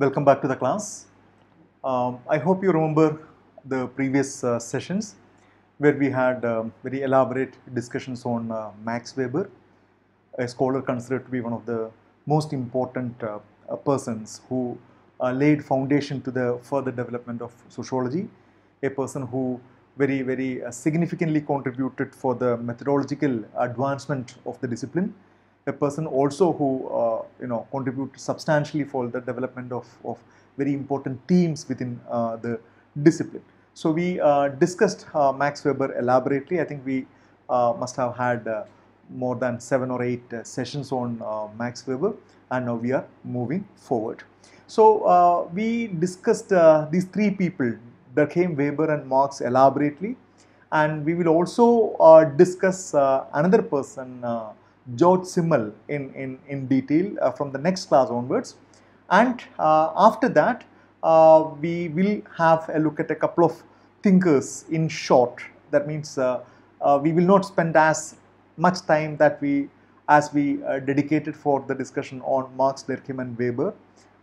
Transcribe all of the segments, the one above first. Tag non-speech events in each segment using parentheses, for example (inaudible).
Welcome back to the class. Um, I hope you remember the previous uh, sessions where we had um, very elaborate discussions on uh, Max Weber, a scholar considered to be one of the most important uh, uh, persons who uh, laid foundation to the further development of sociology, a person who very, very uh, significantly contributed for the methodological advancement of the discipline a person also who uh, you know contribute substantially for the development of, of very important themes within uh, the discipline. So we uh, discussed uh, Max Weber elaborately. I think we uh, must have had uh, more than seven or eight sessions on Max Weber, and now we are moving forward. So we discussed these three people, Durkheim, Weber, and Marx elaborately, and we will also discuss another person. George Simmel in, in, in detail uh, from the next class onwards. And uh, after that, uh, we will have a look at a couple of thinkers in short. That means uh, uh, we will not spend as much time that we as we dedicated for the discussion on Marx, Durkheim, and Weber,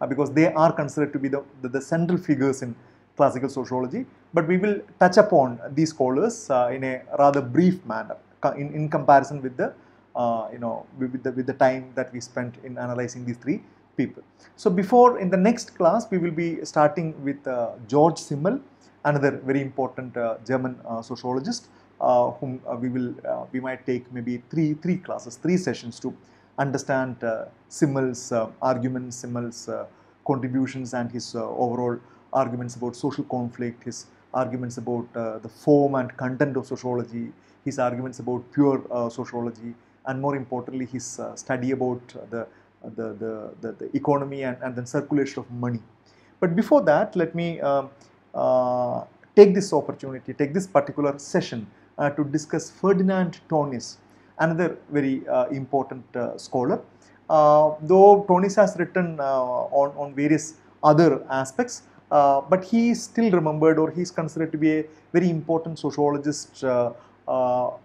because they are considered to be the, the, the, central figures in classical sociology. But we will touch upon these scholars uh, in a rather brief manner in, in comparison with the Uh, you know, with the, with the time that we spent in analyzing these three people. So before in the next class, we will be starting with uh, George Simmel, another very important uh, German uh, sociologist, uh, whom we will we might take maybe three three classes, three sessions to understand Simmel's arguments, Simmel's contributions, and his overall arguments about social conflict, his arguments about the form and content of sociology, his arguments about pure sociology, and more importantly his uh, study about the, the, the, the, the economy and, and then circulation of money. But before that, let me uh, uh, take this opportunity, take this particular session uh, to discuss Ferdinand Tönnies, another very uh, important uh, scholar. though Tönnies has written on, on various other aspects, but he is still remembered or he is considered to be a very important sociologist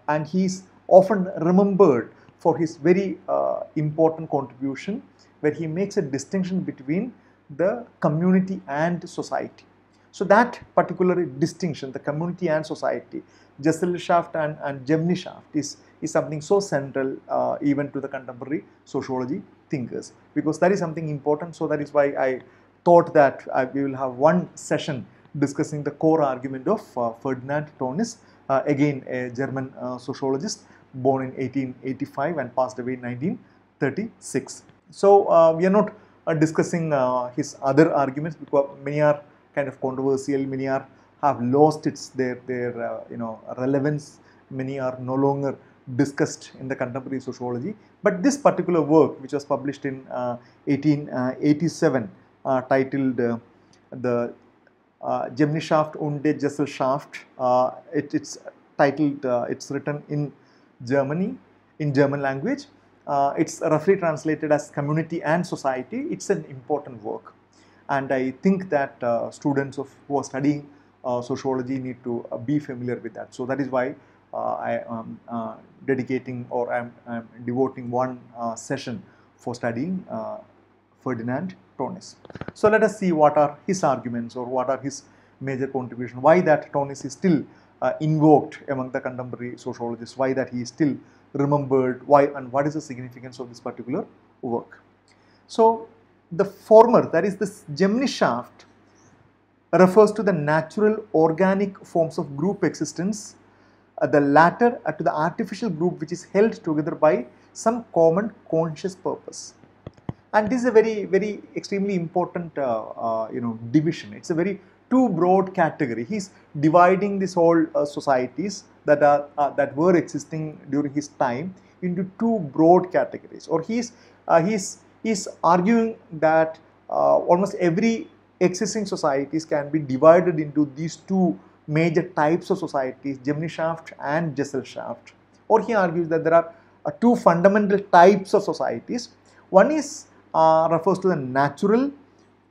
and he is often remembered for his very uh, important contribution where he makes a distinction between the community and society. So that particular distinction, the community and society, Gesellschaft and, and Gemeinschaft is, is something so central uh, even to the contemporary sociology thinkers because that is something important. So that is why I thought that I, we will have one session discussing the core argument of uh, Ferdinand Tönnies, uh, again a German uh, sociologist born in 1885 and passed away in 1936. So uh, we are not uh, discussing uh, his other arguments because many are kind of controversial, many are have lost its their their you know relevance, many are no longer discussed in the contemporary sociology. But this particular work, which was published in 1887, titled the uh, Gemeinschaft und die Gesellschaft. Uh, it, it's titled, uh, it's written in Germany, in German language. Uh, it's roughly translated as community and society. It's an important work. And I think that uh, students of, who are studying uh, sociology need to be familiar with that. So that is why I am dedicating or I'm, I'm, devoting one session for studying Ferdinand Tönnies. So let us see what are his arguments or what are his major contribution, why that Tönnies is still uh, invoked among the contemporary sociologists, why that he is still remembered, why and what is the significance of this particular work. So the former, that is this Gemeinschaft, refers to the natural organic forms of group existence, uh, the latter uh, to the artificial group which is held together by some common conscious purpose and this is a very very extremely important uh, uh, you know division it's a very too broad category. He's dividing these whole uh, societies that are uh, that were existing during his time into two broad categories. Or he's uh, he's he's arguing that uh, almost every existing societies can be divided into these two major types of societies Gemeinschaft and Gesellschaft or he argues that there are two fundamental types of societies. One is uh, refers to the natural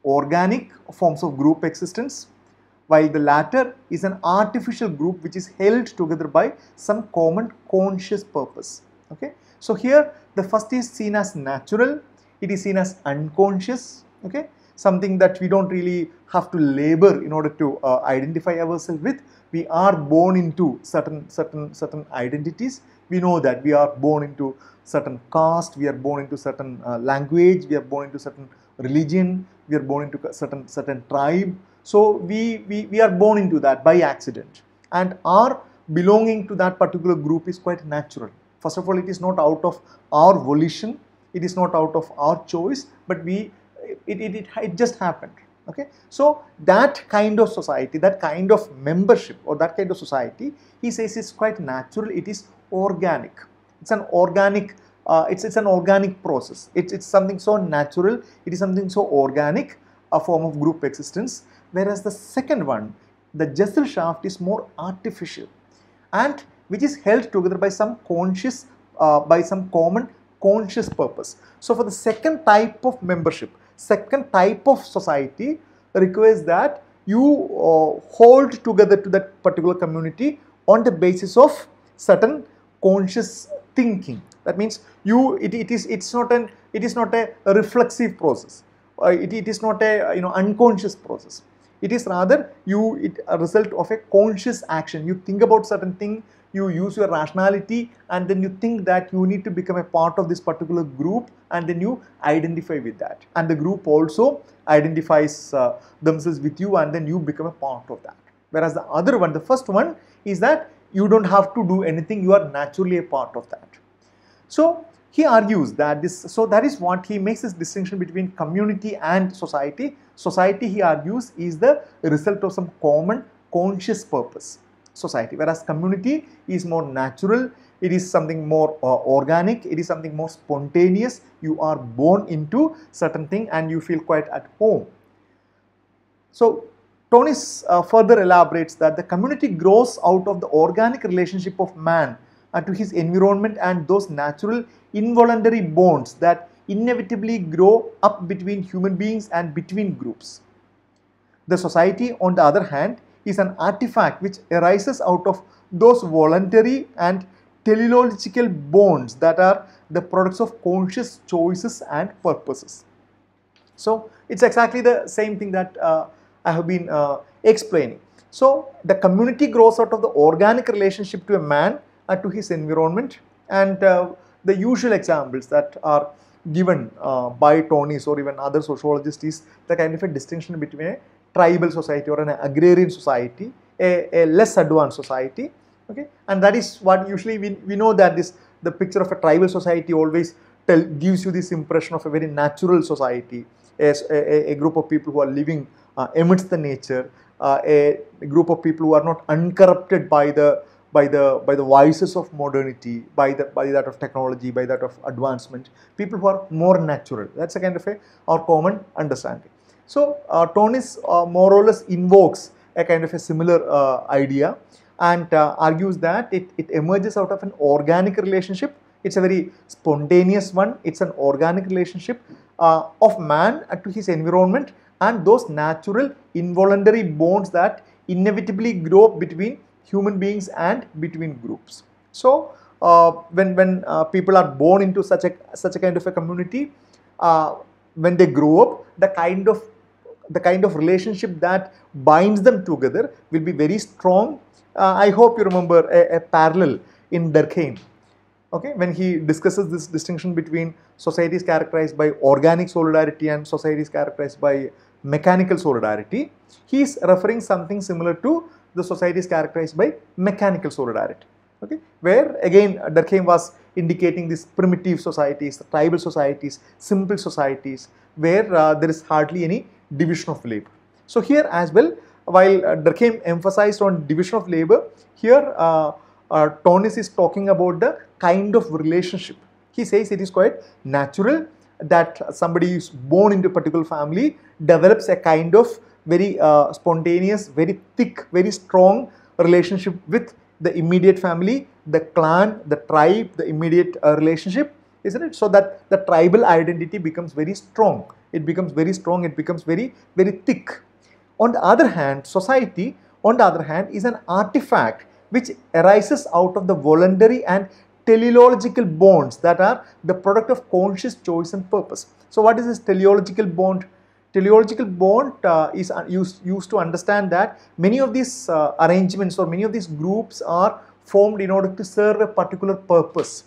organic forms of group existence while the latter is an artificial group which is held together by some common conscious purpose okay so here the first is seen as natural it is seen as unconscious okay something that we don't really have to labor in order to uh, identify ourselves with. We are born into certain certain certain identities. We know that we are born into certain caste, we are born into certain uh, language, we are born into certain religion, we are born into certain certain tribe. So we, we, we are born into that by accident and our belonging to that particular group is quite natural. First of all, it is not out of our volition, it is not out of our choice, but we it, it, it, it just happened. Okay, so that kind of society, that kind of membership or that kind of society, he says is quite natural. It is organic. It's an organic. Uh, it's it's an organic process. It's it's something so natural. It is something so organic, a form of group existence. Whereas the second one, the Gesellschaft is more artificial, and which is held together by some conscious, uh, by some common conscious purpose. So for the second type of membership, second type of society requires that you uh, hold together to that particular community on the basis of certain conscious thinking. That means you it, it is it's not an it is not a reflexive process. Uh, it, it is not a you know unconscious process. It is rather you it a result of a conscious action. You think about certain thing, you use your rationality and then you think that you need to become a part of this particular group and then you identify with that and the group also identifies uh, themselves with you and then you become a part of that whereas the other one the first one is that you don't have to do anything you are naturally a part of that. So he argues that this so that is what he makes this distinction between community and society. Society he argues is the result of some common conscious purpose society. Whereas community is more natural it is something more uh, organic it is something more spontaneous. You are born into certain thing and you feel quite at home. So Tönnies uh, further elaborates that the community grows out of the organic relationship of man uh, to his environment and those natural involuntary bonds that inevitably grow up between human beings and between groups. The society on the other hand is an artifact which arises out of those voluntary and teleological bonds that are the products of conscious choices and purposes. So it's exactly the same thing that uh, I have been uh, explaining. So the community grows out of the organic relationship to a man and to his environment and uh, the usual examples that are given uh, by Tönnies or even other sociologists is the kind of a distinction between a tribal society or an agrarian society, a, a less advanced society, okay, and that is what usually we, we know that this the picture of a tribal society always tell, gives you this impression of a very natural society, as a, a, group of people who are living amidst the nature, uh, a, a group of people who are not uncorrupted by the by the by the vices of modernity, by the by that of technology, by that of advancement. People who are more natural. That's a kind of a our common understanding. So uh, Tönnies uh, more or less invokes a kind of a similar uh, idea and uh, argues that it, it emerges out of an organic relationship. It's a very spontaneous one. It's an organic relationship uh, of man to his environment and those natural involuntary bonds that inevitably grow between human beings and between groups. So uh, when, when people are born into such a, such a kind of a community, when they grow up, the kind of the kind of relationship that binds them together will be very strong. Uh, I hope you remember a, a parallel in Durkheim. Okay, when he discusses this distinction between societies characterized by organic solidarity and societies characterized by mechanical solidarity, he is referring something similar to the societies characterized by mechanical solidarity. Okay, where again Durkheim was indicating these primitive societies, tribal societies, simple societies, where uh, there is hardly any division of labor. So here as well, while uh, Durkheim emphasized on division of labor, here uh, uh, Tönnies is talking about the kind of relationship. He says it is quite natural that somebody is born into a particular family develops a kind of very uh, spontaneous, very thick, very strong relationship with the immediate family, the clan, the tribe, the immediate uh, relationship, isn't it? So that the tribal identity becomes very strong it becomes very strong, it becomes very, very thick. On the other hand, society, on the other hand, is an artifact which arises out of the voluntary and teleological bonds that are the product of conscious choice and purpose. So what is this teleological bond? teleological bond uh, is uh, used, used to understand that many of these uh, arrangements or many of these groups are formed in order to serve a particular purpose.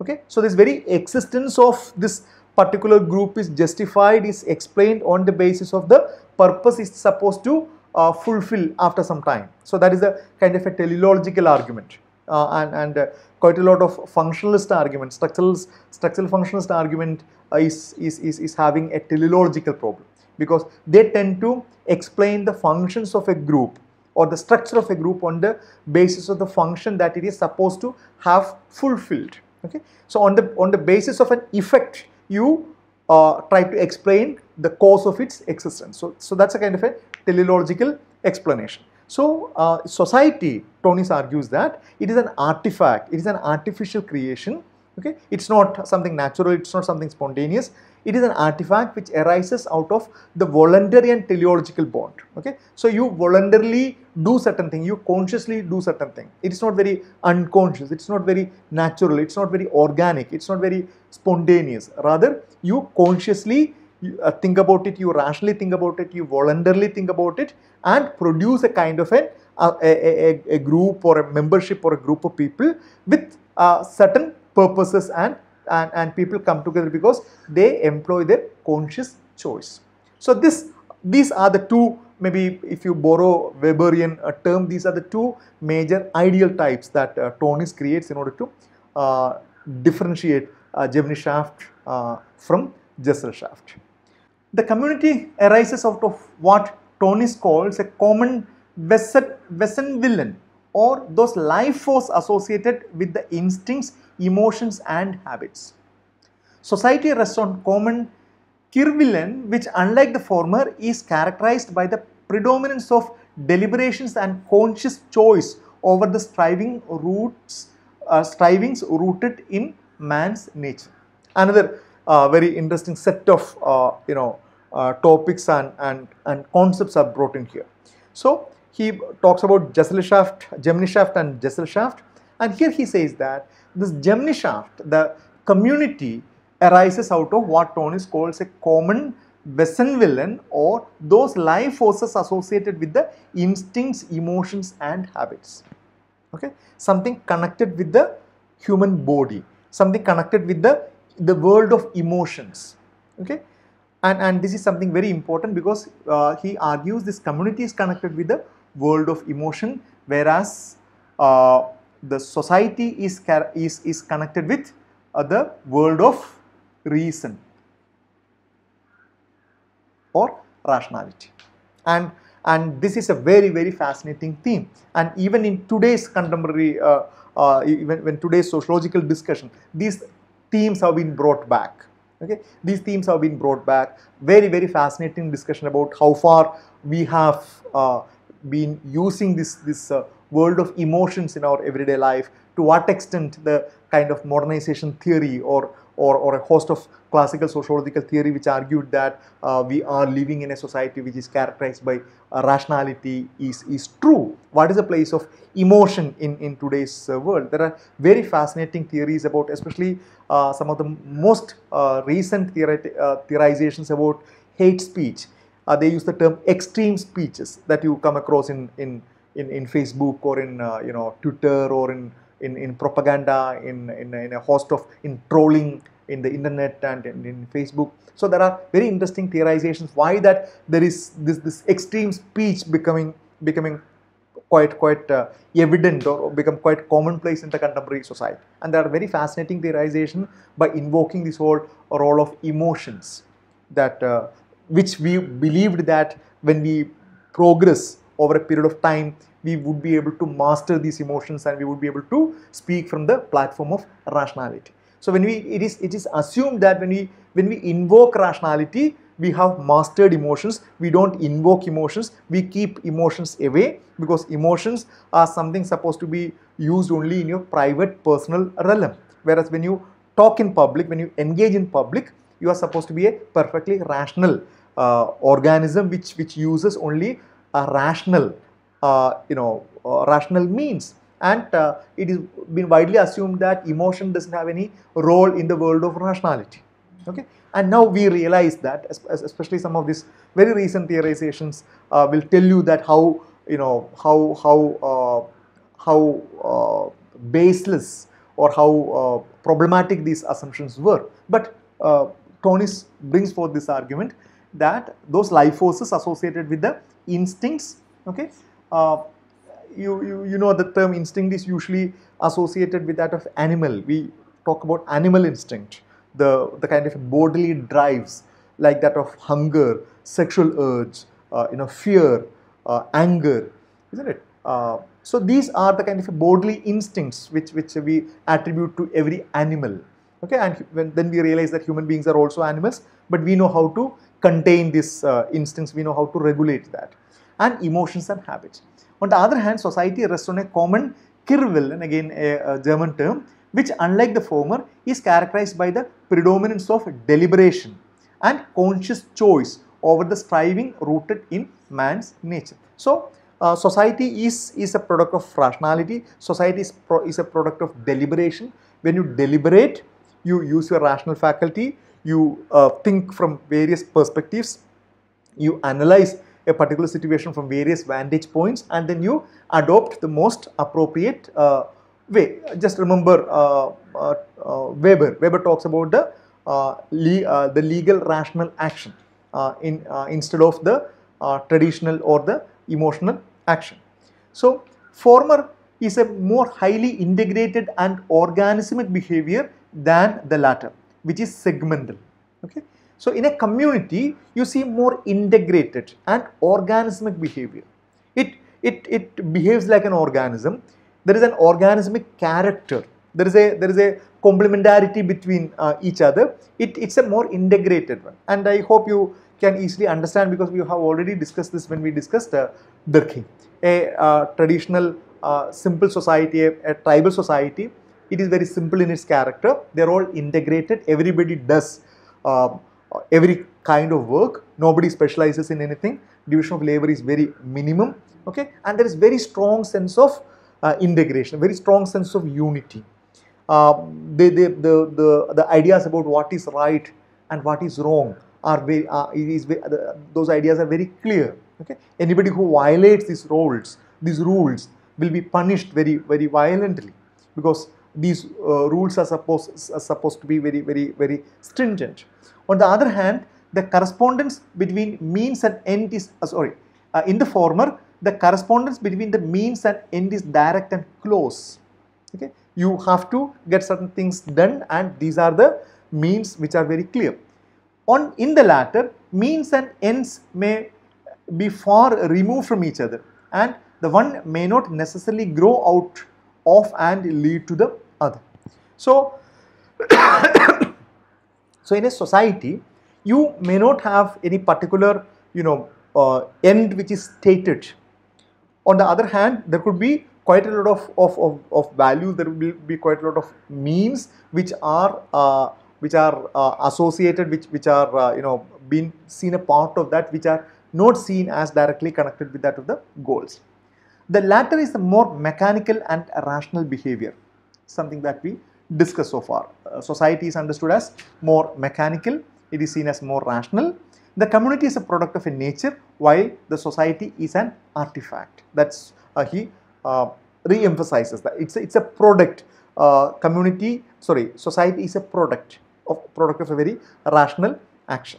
Okay, so this very existence of this particular group is justified, is explained on the basis of the purpose is supposed to uh, fulfill after some time. So that is a kind of a teleological argument uh, and, and uh, quite a lot of functionalist argument, structural, structural functionalist argument is, is, is, is having a teleological problem because they tend to explain the functions of a group or the structure of a group on the basis of the function that it is supposed to have fulfilled. Okay, so on the on the basis of an effect, you uh, try to explain the cause of its existence. So so that's a kind of a teleological explanation. So uh, society, Tönnies argues that it is an artifact, it is an artificial creation. Okay, it's not something natural, it's not something spontaneous. It is an artifact which arises out of the voluntary and teleological bond. Okay, so you voluntarily do certain thing, you consciously do certain thing. It is not very unconscious, it's not very natural, it's not very organic, it's not very spontaneous. Rather, you consciously you, uh, think about it, you rationally think about it, you voluntarily think about it, and produce a kind of a, a, a, a group or a membership or a group of people with uh, certain purposes and, and, and people come together because they employ their conscious choice. So this these are the two maybe if you borrow Weberian uh, term these are the two major ideal types that uh, Tönnies creates in order to uh, differentiate uh, Gemeinschaft uh, from Gesellschaft. The community arises out of what Tönnies calls a common Wesenwillen or those life force associated with the instincts, emotions and habits. Society rests on common Kürwillen which unlike the former is characterized by the predominance of deliberations and conscious choice over the striving roots, uh, strivings rooted in man's nature. Another uh, very interesting set of uh, you know Uh, topics and, and, and concepts are brought in here. So he talks about Gesellschaft, Gemeinschaft and Gesellschaft and here he says that this Gemeinschaft, the community arises out of what Tönnies calls a common Wesenwillen or those life forces associated with the instincts, emotions and habits. Okay, something connected with the human body, something connected with the, the world of emotions. Okay, and, and this is something very important because uh, he argues this community is connected with the world of emotion whereas uh, the society is, is, is connected with uh, the world of reason or rationality. And and this is a very very fascinating theme. And even in today's contemporary uh, uh, even when today's sociological discussion these themes have been brought back okay? These themes have been brought back. Very very fascinating discussion about how far we have uh, been using this this uh, world of emotions in our everyday life to what extent the kind of modernization theory or or, or a host of classical sociological theory which argued that uh, we are living in a society which is characterized by uh, rationality is, is true. What is the place of emotion in, in today's uh, world? There are very fascinating theories about especially uh, some of the most uh, recent uh, theorizations about hate speech. they use the term extreme speeches that you come across in, in, in, in Facebook or in you know Twitter or in in, in propaganda, in, in, in a host of in trolling in the internet and in, in, Facebook. So there are very interesting theorizations why that there is this, this extreme speech becoming becoming quite quite uh, evident or become quite commonplace in the contemporary society. And there are very fascinating theorization by invoking this whole role of emotions that uh, which we believed that when we progress over a period of time we would be able to master these emotions and we would be able to speak from the platform of rationality. So when we it is it is assumed that when we when we invoke rationality we have mastered emotions. We don't invoke emotions. We keep emotions away because emotions are something supposed to be used only in your private personal realm. Whereas when you talk in public when you engage in public you are supposed to be a perfectly rational uh, organism which which uses only a rational uh, you know, rational means. And uh, it is been widely assumed that emotion doesn't have any role in the world of rationality. Okay, and now we realize that, es- es- especially some of these very recent theorizations uh, will tell you that how you know how how uh, how baseless or how uh, problematic these assumptions were. But uh, Tönnies brings forth this argument that those life forces associated with the instincts, okay, uh, you, you, you know the term instinct is usually associated with that of animal. We talk about animal instinct, the, the kind of bodily drives like that of hunger, sexual urge, uh, you know, fear, uh, anger, isn't it? Uh, so these are the kind of bodily instincts which, which we attribute to every animal. Okay, and when, then we realize that human beings are also animals, but we know how to contain this uh, we know how to regulate that, and emotions and habits. On the other hand, society rests on a common Kürwillen, again a, a German term, which unlike the former is characterized by the predominance of deliberation and conscious choice over the striving rooted in man's nature. So, uh, society is, is a product of rationality, society is, pro- is a product of deliberation. When you deliberate, you use your rational faculty, you uh, think from various perspectives, you analyze a particular situation from various vantage points and then you adopt the most appropriate uh, way. Just remember uh, uh, uh, Weber. Weber talks about the le- the legal rational action in instead of the traditional or the emotional action. So former is a more highly integrated and organismic behavior than the latter, which is segmental. Okay. So in a community, you see more integrated and organismic behavior. It, it, it behaves like an organism. There is an organismic character. There is a, there is a complementarity between uh, each other. It, it's a more integrated one. And I hope you can easily understand because we have already discussed this when we discussed uh, Durkheim. A uh, traditional uh, simple society, a, a tribal society, it is very simple in its character. They're all integrated. Everybody does uh, every kind of work. Nobody specializes in anything. Division of labor is very minimum. Okay, and there is very strong sense of uh, integration, very strong sense of unity. Uh, the, the, the, the, the ideas about what is right and what is wrong are very, uh, is, those ideas are very clear. Okay, anybody who violates these rules, these rules, will be punished very, very violently because these uh, rules are supposed are supposed to be very, very, very stringent. On the other hand, the correspondence between means and end is uh, sorry. Uh, in the former, the correspondence between the means and end is direct and close. Okay, you have to get certain things done, and these are the means which are very clear. On in the latter, means and ends may be far removed from each other, and the one may not necessarily grow out of and lead to the other. So, (coughs) so in a society, you may not have any particular, you know, uh, end which is stated. On the other hand, there could be quite a lot of, of, of, of values, there will be quite a lot of means which are uh, which are uh, associated, which which are uh, you know being seen a part of that, which are not seen as directly connected with that of the goals. The latter is the more mechanical and rational behavior, something that we discussed so far. Uh, society is understood as more mechanical, it is seen as more rational. The community is a product of a nature, while the society is an artifact. That's uh, he uh, re-emphasizes that it's a, it's a product. Uh, community, sorry, society is a product of product of a very rational action.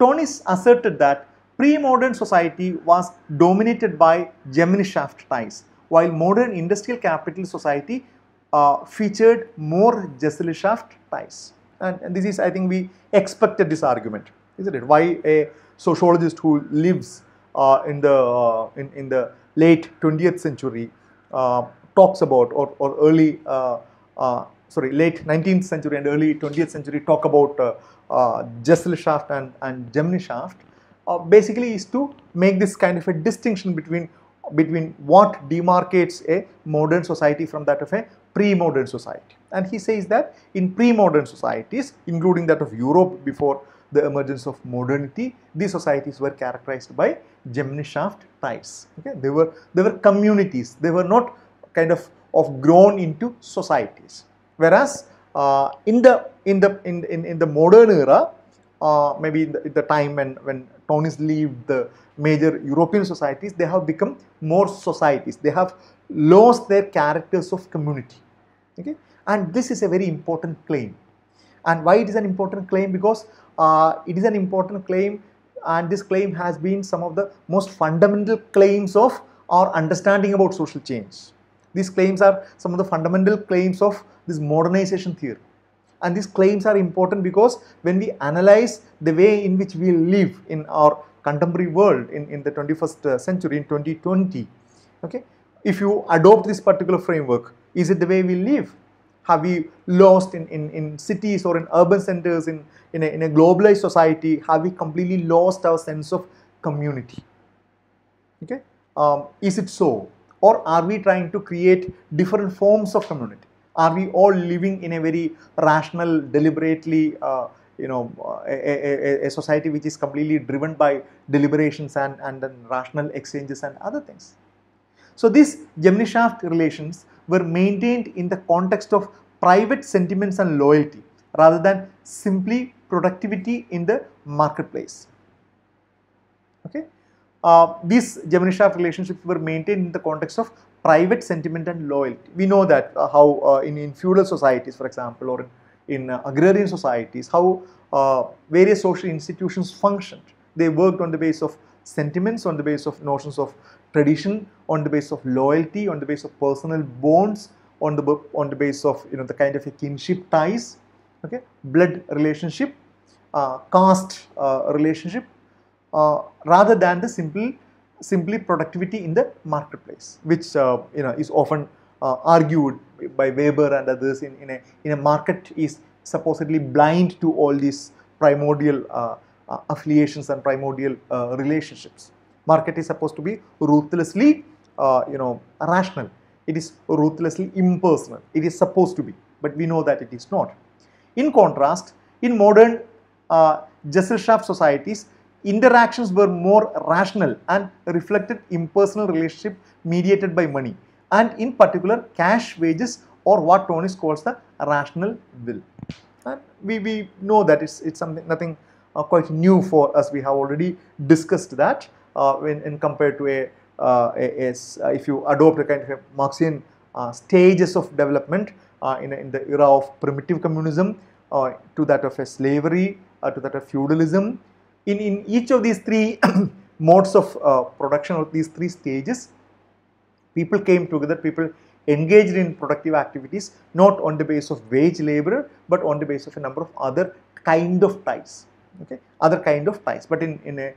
Tönnies asserted that pre-modern society was dominated by Gemeinschaft ties, while modern industrial capitalist society uh, featured more Gesellschaft ties. And, and this is, I think, we expected this argument, isn't it? Why a sociologist who lives uh, in the uh, in, in the late 20th century uh, talks about, or, or early, uh, uh, sorry, late 19th century and early 20th century talk about uh, Gesellschaft and, and Gemeinschaft, uh, basically is to make this kind of a distinction between between what demarcates a modern society from that of a pre-modern society. And he says that in pre-modern societies, including that of Europe before the emergence of modernity, these societies were characterized by Gemeinschaft ties. Okay, they were they were communities. They were not kind of of grown into societies. Whereas uh, in the in the in, in, in the modern era, uh, maybe in the, in the time when when Tönnies leave the major European societies, they have become more societies. They have lost their characters of community. Okay, and this is a very important claim. And why it is an important claim? Because uh, it is an important claim, and this claim has been some of the most fundamental claims of our understanding about social change. These claims are some of the fundamental claims of this modernization theory. And these claims are important because when we analyze the way in which we live in our contemporary world in, in the 21st uh, century, in 2020, okay, if you adopt this particular framework, is it the way we live? Have we lost in, in, in cities or in urban centers, in, in, a, in a globalized society, have we completely lost our sense of community? Okay, um, is it so? Or are we trying to create different forms of community? Are we all living in a very rational, deliberately, uh, you know, a, a, a, society which is completely driven by deliberations and, and rational exchanges and other things? So these Gemeinschaft relations were maintained in the context of private sentiments and loyalty rather than simply productivity in the marketplace. Okay, uh, these Gemeinschaft relationships were maintained in the context of private sentiment and loyalty. We know that uh, how uh, in, in feudal societies, for example, or in, in uh, agrarian societies, how uh, various social institutions functioned. They worked on the basis of sentiments, on the basis of notions of tradition, on the basis of loyalty, on the basis of personal bonds, on the on the basis of you know the kind of a kinship ties, okay, blood relationship, uh, caste uh, relationship, rather than the simple simply productivity in the marketplace, which uh, you know is often uh, argued by Weber and others in, in, a, in a market is supposedly blind to all these primordial uh, uh affiliations and primordial uh, relationships. Market is supposed to be ruthlessly uh, you know rational. It is ruthlessly impersonal. It is supposed to be, but we know that it is not. In contrast, in modern Gesellschaft societies, interactions were more rational and reflected impersonal relationship mediated by money and in particular cash wages or what Tönnies calls the rational will. And we, we know that it's, it's something nothing uh, quite new for us. We have already discussed that uh, when in compared to a, uh, a, a uh, if you adopt a kind of a Marxian uh, stages of development uh, in, in the era of primitive communism to that of a slavery to that of feudalism in, in each of these three (coughs) modes of uh, production or these three stages, people came together, people engaged in productive activities not on the basis of wage labor but on the basis of a number of other kind of ties okay other kind of ties. But in in a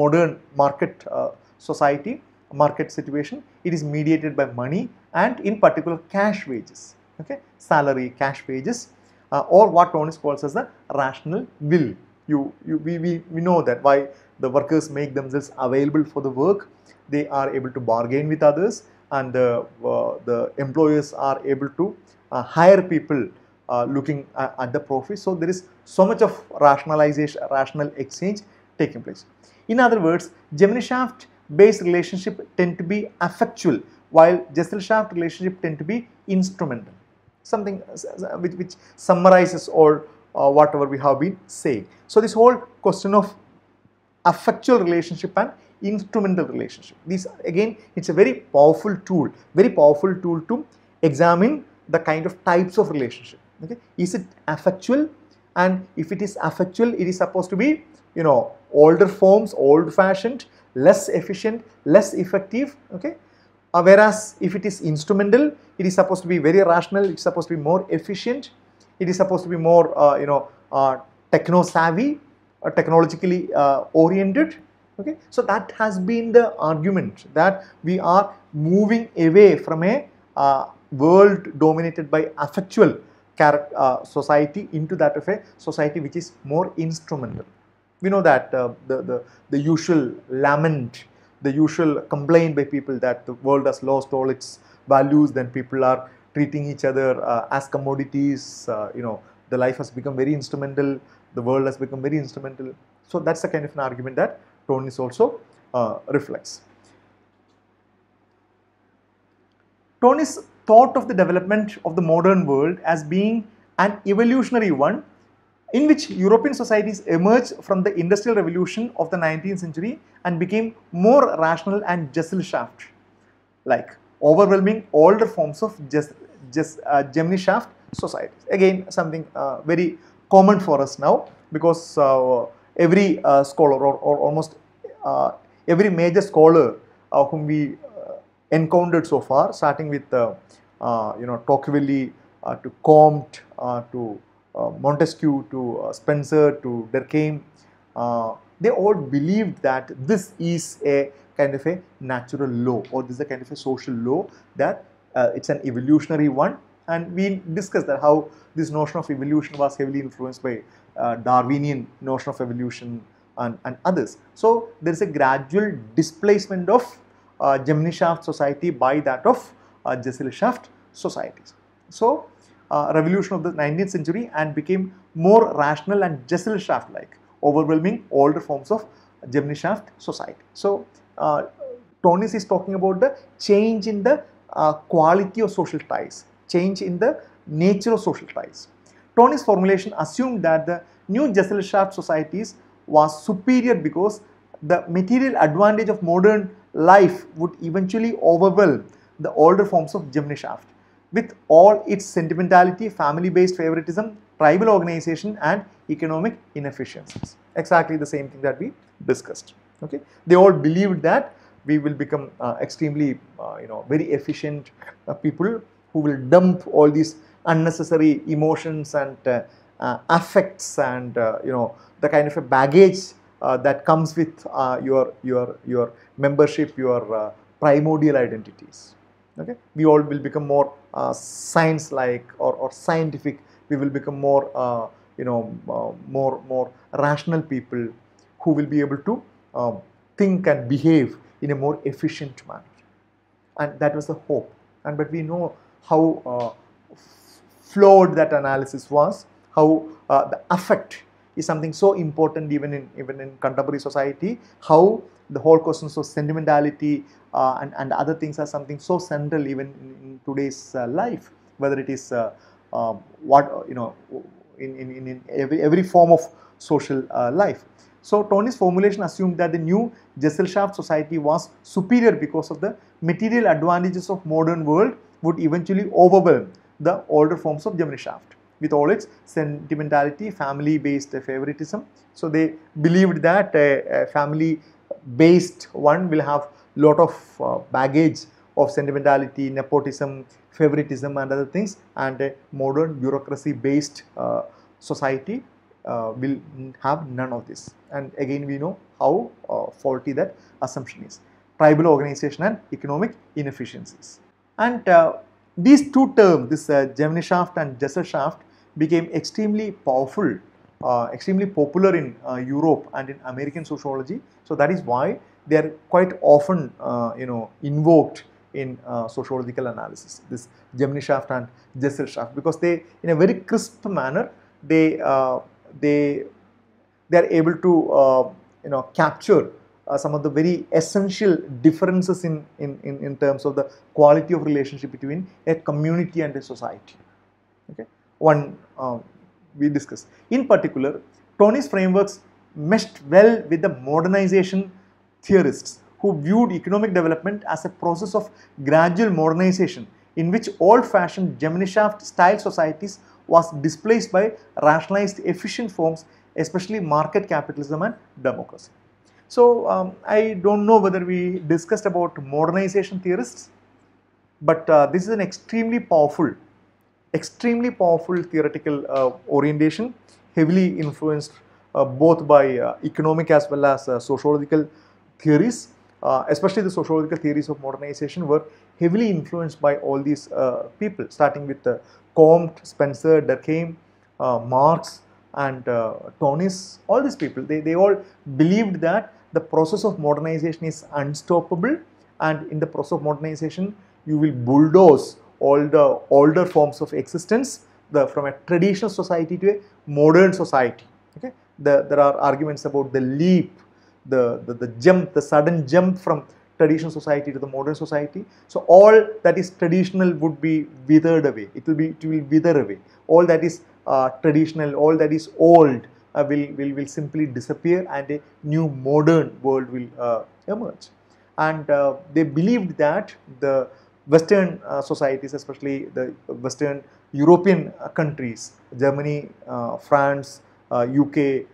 modern market uh, society market situation it is mediated by money and in particular cash wages okay? Salary cash wages uh, or what Tönnies calls as the rational will. You, you we, we, we know that why the workers make themselves available for the work they are able to bargain with others and the, uh, the employers are able to uh, hire people uh, looking at, at, the profit. So there is so much of rationalization rational exchange taking place in other words Gemeinschaft based relationship tend to be affectual while Gesellschaft relationship tend to be instrumental something which, which summarizes all uh, whatever we have been saying. So this whole question of affectual relationship and instrumental relationship. These again, it's a very powerful tool, very powerful tool to examine the kind of types of relationship. Okay, is it affectual? And if it is affectual, it is supposed to be, you know, older forms, old-fashioned, less efficient, less effective. Okay, uh, whereas if it is instrumental, it is supposed to be very rational. It's supposed to be more efficient it is supposed to be more, uh, you know, uh, techno savvy, uh, technologically oriented. Okay, so that has been the argument that we are moving away from a world dominated by affectual uh, society into that of a society which is more instrumental. We know that uh, the, the, the usual lament, the usual complaint by people that the world has lost all its values, then people are treating each other uh, as commodities. Uh, you know, the life has become very instrumental. The world has become very instrumental. So that's the kind of an argument that Tönnies also uh, reflects. Tönnies thought of the development of the modern world as being an evolutionary one in which European societies emerged from the industrial revolution of the 19th century and became more rational and Gesellschaft like overwhelming older forms of just, just uh, Gemeinschaft societies. Again, something uh, very common for us now because uh, every uh, scholar or, or almost uh, every major scholar uh, whom we encountered so far, starting with uh, uh, you know Tocqueville uh, to Comte to Montesquieu to Spencer to Durkheim, they all believed that this is a kind of a natural law or this is a kind of a social law that uh, it's an evolutionary one and we discussed that how this notion of evolution was heavily influenced by uh, Darwinian notion of evolution and, and others. So there is a gradual displacement of uh, Shaft society by that of uh, Gesellschaft societies. So uh, revolution of the 19th century and became more rational and Gesellschaft like overwhelming older forms of Gemeinschaft society. So uh, Tönnies is talking about the change in the uh, quality of social ties, change in the nature of social ties. Tönnies' formulation assumed that the new Gesellschaft societies was superior because the material advantage of modern life would eventually overwhelm the older forms of Gemeinschaft with all its sentimentality, family-based favoritism, tribal organization and economic inefficiencies. Exactly the same thing that we discussed. Okay, they all believed that we will become uh, extremely, uh, you know, very efficient uh, people who will dump all these unnecessary emotions and uh, uh, affects and uh, you know the kind of a baggage that comes with your your your membership, your primordial identities. Okay, we all will become more science-like or, or scientific. We will become more, you know, more more rational people who will be able to um, think and behave in a more efficient manner. And that was the hope. And but we know how uh, flawed that analysis was, how uh, the affect is something so important even in even in contemporary society, how the whole questions of sentimentality uh, and, and other things are something so central even in, in today's uh, life, whether it is uh, um, what, you know, in, in, in every, every form of social uh, life. So Tönnies' formulation assumed that the new Gesellschaft society was superior because of the material advantages of modern world would eventually overwhelm the older forms of Gemeinschaft with all its sentimentality, family-based favoritism. So they believed that a, family-based one will have lot of uh, baggage of sentimentality, nepotism, favoritism and other things and a modern bureaucracy-based uh, society uh, will have none of this. And again, we know how uh, faulty that assumption is. Tribal organization and economic inefficiencies. And uh, these two terms, this uh, shaft and Gesellschaft, became extremely powerful, uh, extremely popular in uh, Europe and in American sociology. So that is why they are quite often, uh, you know, invoked in uh, sociological analysis. This Gemeinschaft and Gesellschaft, because they, in a very crisp manner, they they they are able to uh, you know capture uh, some of the very essential differences in, in, in, in, terms of the quality of relationship between a community and a society. Okay, one uh, we discussed. In particular, Tönnies' frameworks meshed well with the modernization theorists who viewed economic development as a process of gradual modernization in which old-fashioned Gemeinschaft style societies was displaced by rationalized efficient forms especially market capitalism and democracy. So um, I don't know whether we discussed about modernization theorists but uh, this is an extremely powerful extremely powerful theoretical uh, orientation heavily influenced uh, both by uh, economic as well as uh, sociological theories. Uh, especially the sociological theories of modernization were heavily influenced by all these people starting with Comte, Spencer, Durkheim, uh, Marx and uh, Tönnies, all these people, they, they all believed that the process of modernization is unstoppable and in the process of modernization you will bulldoze all the older forms of existence the, from a traditional society to a modern society. Okay? The, there are arguments about the leap, the, the, the jump, the sudden jump from traditional society to the modern society. So all that is traditional would be withered away. It will be it will wither away. All that is uh, traditional, all that is old uh, will, will will simply disappear, and a new modern world will uh, emerge. And uh, they believed that the Western uh, societies, especially the Western European uh, countries, Germany, France, UK,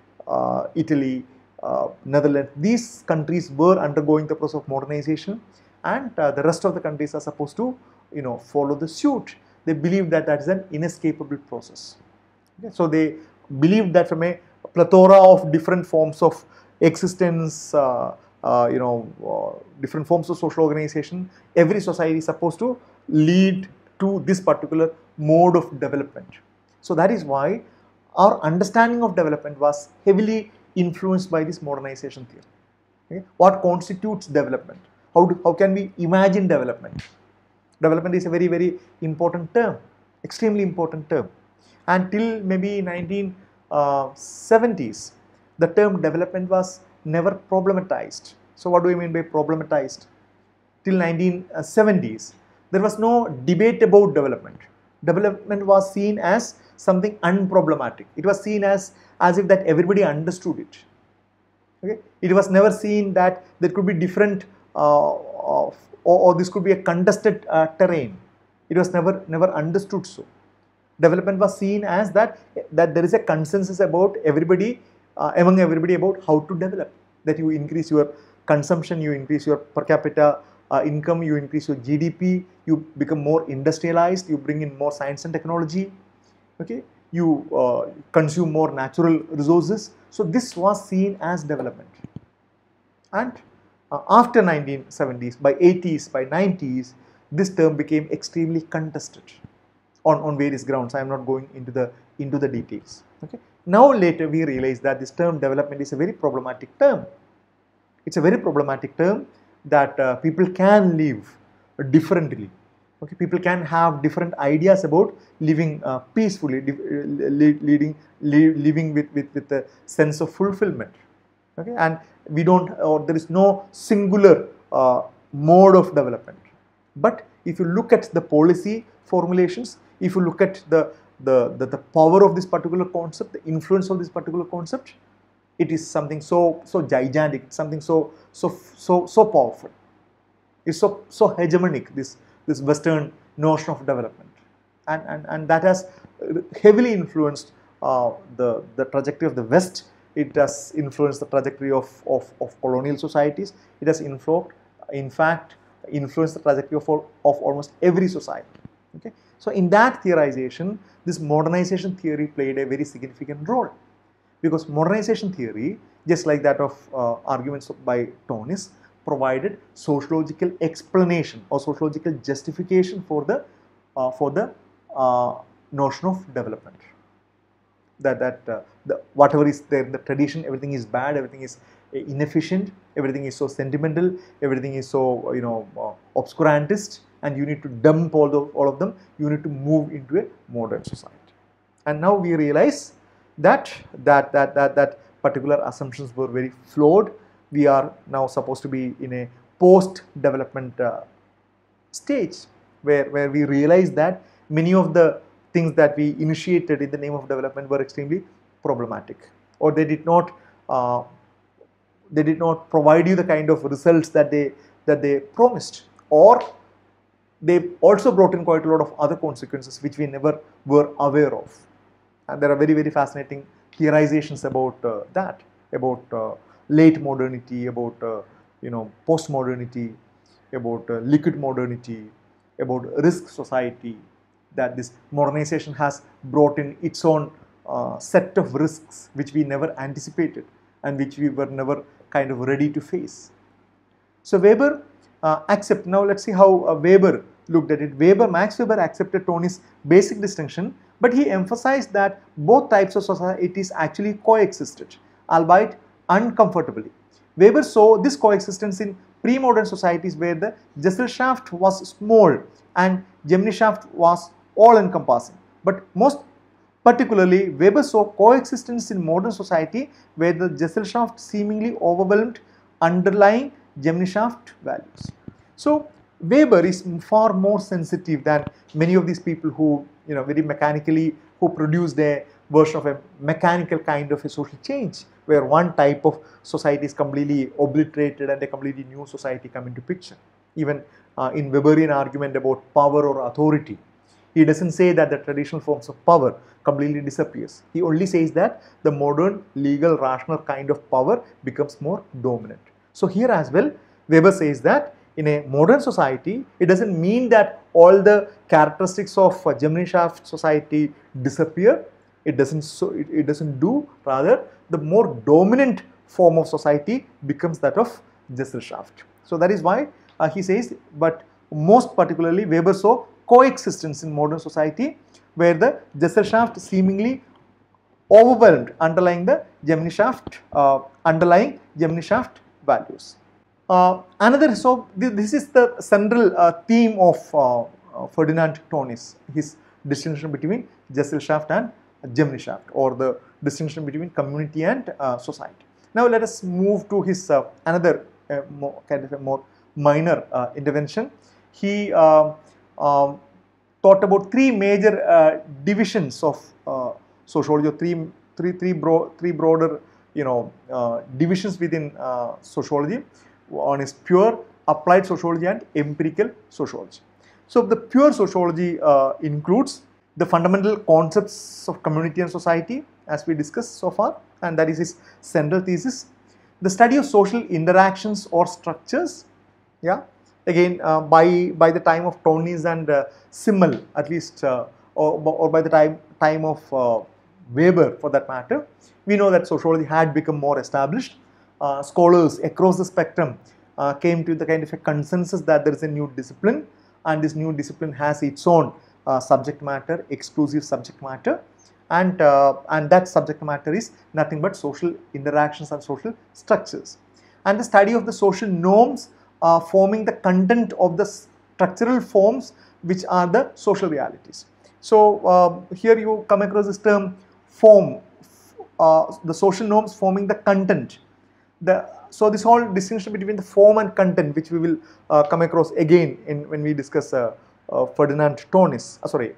Italy, uh, Netherlands, these countries were undergoing the process of modernization and uh, the rest of the countries are supposed to you know follow the suit. They believe that that is an inescapable process. Okay? So they believe that from a plethora of different forms of existence, uh, uh, you know, uh, different forms of social organization, every society is supposed to lead to this particular mode of development. So that is why our understanding of development was heavily influenced by this modernization theory. Okay? What constitutes development? How, do, how can we imagine development? Development is a very, very important term, extremely important term. Until maybe 1970s, uh, the term development was never problematized. So what do we mean by problematized? Till 1970s, there was no debate about development. Development was seen as something unproblematic. It was seen as as if that everybody understood it. Okay? It was never seen that there could be different uh, or, or, this could be a contested uh, terrain. It was never never understood so. Development was seen as that that there is a consensus about everybody uh, among everybody about how to develop. That you increase your consumption, you increase your per capita uh, income, you increase your GDP, you become more industrialized, you bring in more science and technology. Okay, you uh, consume more natural resources. So this was seen as development. And uh, after 1970s, by 80s, by 90s, this term became extremely contested on, on various grounds. I am not going into the into the details. Okay. Now later we realize that this term development is a very problematic term. It's a very problematic term that uh, people can live differently. Okay people can have different ideas about living uh, peacefully uh, leading living with, with with a sense of fulfillment. Okay and we don't or there is no singular uh, mode of development. But if you look at the policy formulations if you look at the the, the, the power of this particular concept the influence of this particular concept it is something so so gigantic something so so so so powerful it's so so hegemonic this this Western notion of development. And, and, and that has heavily influenced uh, the, the trajectory of the West. It has influenced the trajectory of, of, of colonial societies. It has influenced, in fact, influenced the trajectory of, of almost every society. Okay? So in that theorization, this modernization theory played a very significant role. Because modernization theory, just like that of uh, arguments by Tönnies, provided sociological explanation or sociological justification for the uh, for the uh, notion of development. That that uh, the whatever is there in the tradition everything is bad everything is inefficient everything is so sentimental everything is so you know uh, obscurantist and you need to dump all, the, all of them. You need to move into a modern society. And now we realize that that that that that particular assumptions were very flawed. We are now supposed to be in a post development uh, stage where, where we realize that many of the things that we initiated in the name of development were extremely problematic or they did not uh, they did not provide you the kind of results that they that they promised. Or they also brought in quite a lot of other consequences which we never were aware of. And there are very very fascinating theorizations about uh, that about uh, late modernity, about uh, you know post-modernity, about uh, liquid modernity, about risk society, that this modernization has brought in its own uh, set of risks which we never anticipated and which we were never kind of ready to face. So Weber uh, accept now let's see how uh, Weber looked at it. Weber, Max Weber accepted Tönnies's basic distinction but he emphasized that both types of societies actually coexisted albeit uncomfortably. Weber saw this coexistence in pre-modern societies where the Gesellschaft was small and Gemeinschaft was all-encompassing. But most particularly, Weber saw coexistence in modern society where the Gesellschaft seemingly overwhelmed underlying Gemeinschaft values. So Weber is far more sensitive than many of these people who, you know, very mechanically, who produce their version of a mechanical kind of a social change, where one type of society is completely obliterated and a completely new society come into picture. Even uh, in Weberian argument about power or authority, he doesn't say that the traditional forms of power completely disappears. He only says that the modern legal rational kind of power becomes more dominant. So here as well, Weber says that in a modern society, it doesn't mean that all the characteristics of a Gemeinschaft society disappear. It doesn't so it, it doesn't do rather the more dominant form of society becomes that of Gesellschaft. So that is why uh, he says, but most particularly Weber saw coexistence in modern society where the Gesellschaft seemingly overwhelmed underlying the Gemeinschaft, uh, underlying Gemeinschaft values. Uh, another, so th this is the central uh, theme of uh, uh, Ferdinand Tönnies, his distinction between Gesellschaft and Gemeinschaft or the distinction between community and uh, society. Now let us move to his another more, kind of a more minor intervention. He um, thought about three major divisions of sociology, or three, three, three, bro three broader you know divisions within sociology one is pure applied sociology and empirical sociology. So the pure sociology uh, includes the fundamental concepts of community and society as we discussed so far and that is his central thesis. The study of social interactions or structures, yeah, again uh, by, by the time of Tönnies and uh, Simmel at least uh, or, or by the time, time of Weber for that matter, we know that sociology had become more established uh, scholars across the spectrum uh, came to the kind of a consensus that there is a new discipline and this new discipline has its own uh, subject matter, exclusive subject matter and, and that subject matter is nothing but social interactions and social structures. And the study of the social norms uh, forming the content of the structural forms which are the social realities. So uh, here you come across this term form, uh, the social norms forming the content the so this whole distinction between the form and content which we will uh, come across again in when we discuss uh, uh, Ferdinand uh, sorry,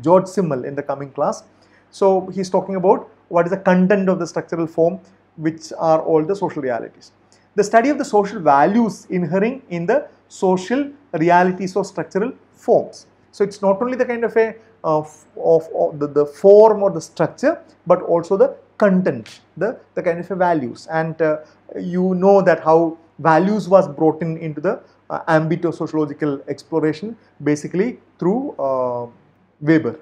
George Simmel in the coming class. So he's talking about what is the content of the structural form which are all the social realities. The study of the social values inhering in the social realities or structural forms. So it's not only the kind of a of, of, of the, the form or the structure but also the content, the, the kind of a values and uh, you know that how values was brought in into the uh, ambit of sociological exploration basically through uh, Weber.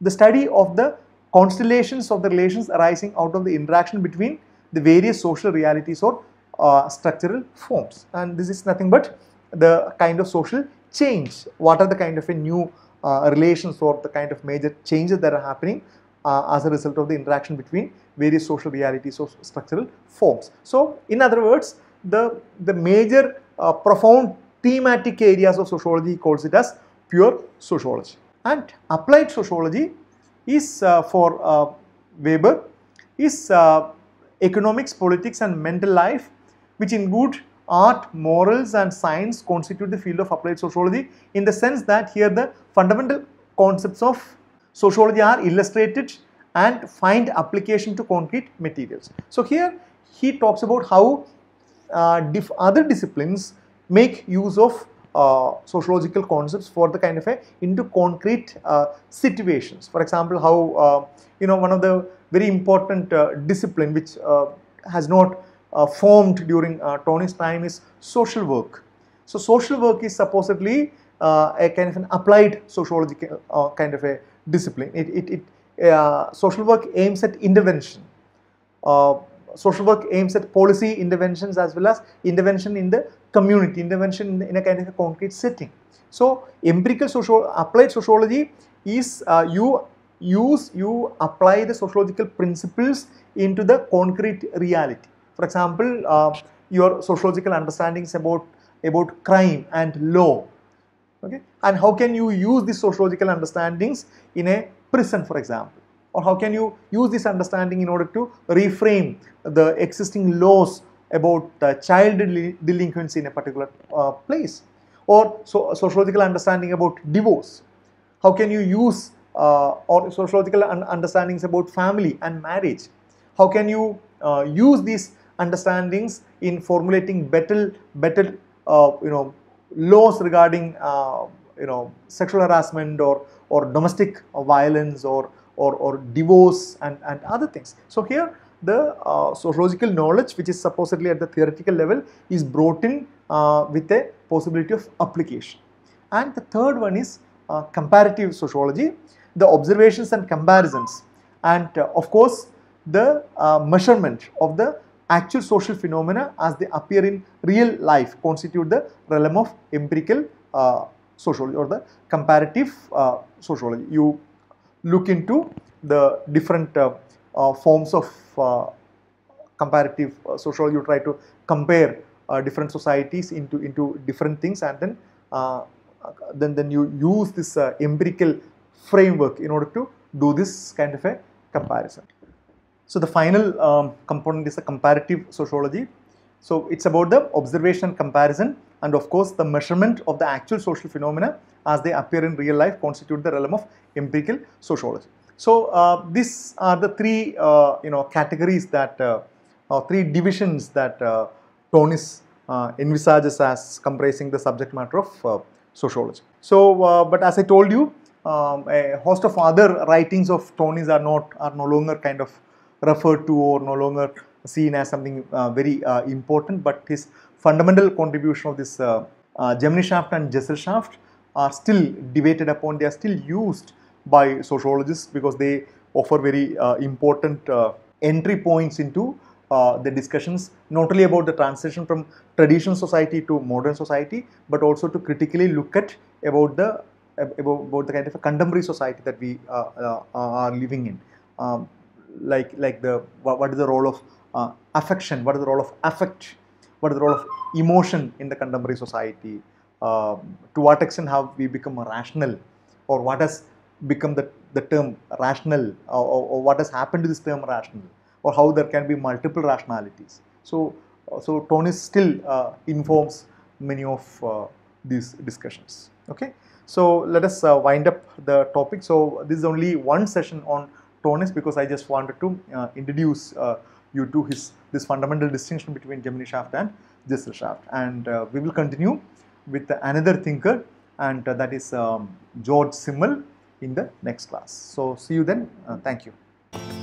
The study of the constellations of the relations arising out of the interaction between the various social realities or uh, structural forms and this is nothing but the kind of social change what are the kind of a new uh, relations or the kind of major changes that are happening uh, as a result of the interaction between various social realities or structural forms. So, in other words, the, the major uh, profound thematic areas of sociology calls it as pure sociology. And applied sociology is uh, for uh, Weber is economics, politics and mental life which include art, morals and science constitute the field of applied sociology in the sense that here the fundamental concepts of sociology are illustrated and find application to concrete materials. So here he talks about how uh, other disciplines make use of uh, sociological concepts for the kind of a into concrete uh, situations. For example, how uh, you know one of the very important uh, discipline which uh, has not formed during Tönnies' time is social work. So social work is supposedly a kind of an applied sociological kind of a discipline. It, it, it uh, social work aims at intervention. Uh, social work aims at policy interventions as well as intervention in the community, intervention in, in a kind of a concrete setting. So empirical social applied sociology is uh, you use you apply the sociological principles into the concrete reality. For example, uh, your sociological understandings about about crime and law. Okay? And how can you use these sociological understandings in a prison for example? Or how can you use this understanding in order to reframe the existing laws about uh, child delinquency in a particular uh, place? Or so, sociological understanding about divorce. How can you use uh, or sociological un- understandings about family and marriage? How can you uh, use these understandings in formulating better better uh, you know laws regarding uh, you know sexual harassment or or domestic violence or or, or divorce and, and other things. So here the uh, sociological knowledge which is supposedly at the theoretical level is brought in uh, with a possibility of application. And the third one is uh, comparative sociology the observations and comparisons. And uh, of course the uh, measurement of the actual social phenomena as they appear in real life constitute the realm of empirical uh, sociology or the comparative uh, sociology. You look into the different uh, uh, forms of uh, comparative sociology. You try to compare different societies into into different things and then then then you use this empirical framework in order to do this kind of a comparison so the final um, component is the comparative sociology so it's about the observation and comparison and of course the measurement of the actual social phenomena as they appear in real life constitute the realm of empirical sociology so uh, these are the three uh, you know categories that uh, or three divisions that uh, Tönnies uh, envisages as comprising the subject matter of uh, sociology. So, uh, but as I told you, um, a host of other writings of Tönnies are not are no longer kind of referred to or no longer seen as something uh, very uh, important. But his fundamental contribution of this uh, uh, Gemeinschaft and Gesellschaft are still debated upon. They are still used by sociologists because they offer very uh, important uh, entry points into uh, the discussions not only about the transition from traditional society to modern society but also to critically look at about the about, the kind of a contemporary society that we are living in um, like like the what, what is the role of uh, affection? What is the role of affect? What is the role of emotion in the contemporary society? Um, to what extent have we become rational? Or what has become the, the term rational? Or, or, what has happened to this term rational? Or how there can be multiple rationalities. So, uh, so Tönnies still uh, informs many of uh, these discussions. Okay, so let us uh, wind up the topic. So this is only one session on Tönnies because I just wanted to uh, introduce uh, you to his this fundamental distinction between Gemeinschaft and Gesellschaft, and uh, we will continue with another thinker, and uh, that is um, George Simmel in the next class. So see you then. Thank you.